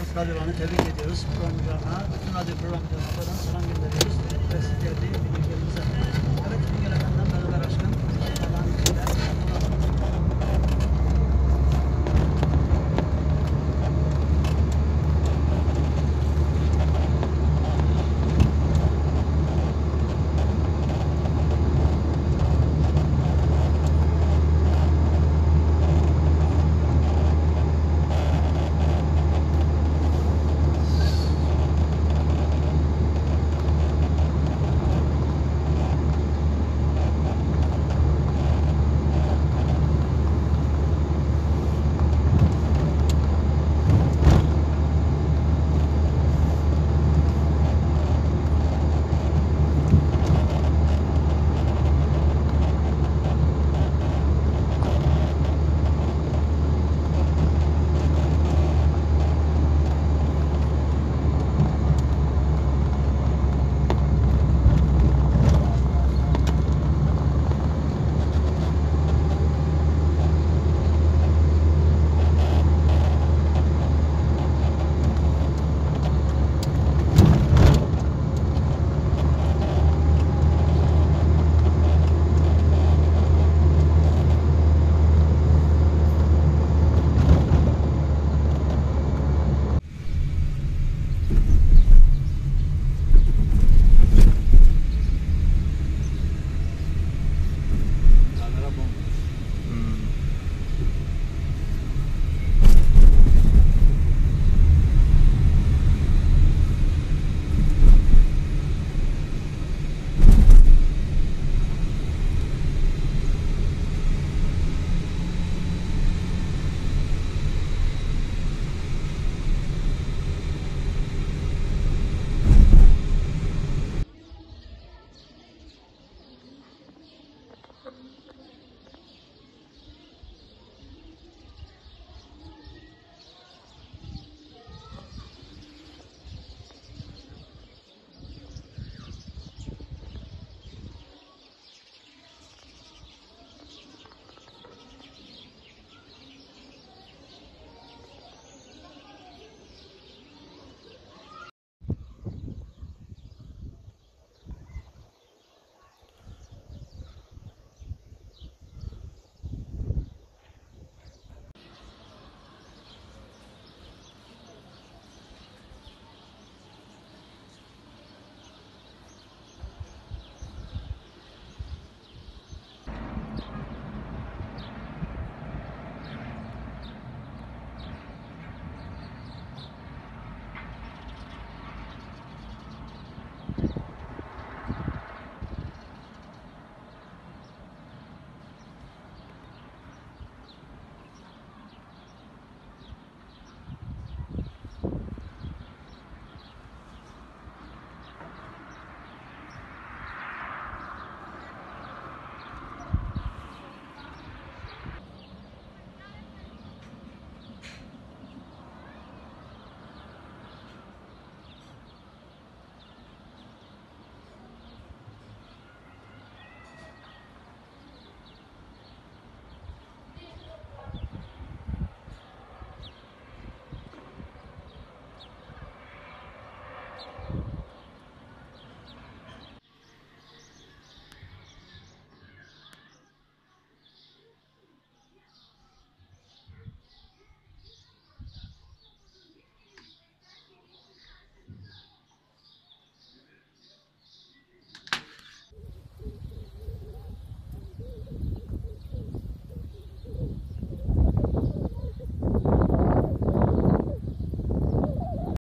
ediyoruz. Radyolarını tebrik ediyoruz. Programcılarına, bütün radyo programcılarına buradan selam gönderiyoruz. Ve sizler de dinleyicilerimize. Evet, bugün efendim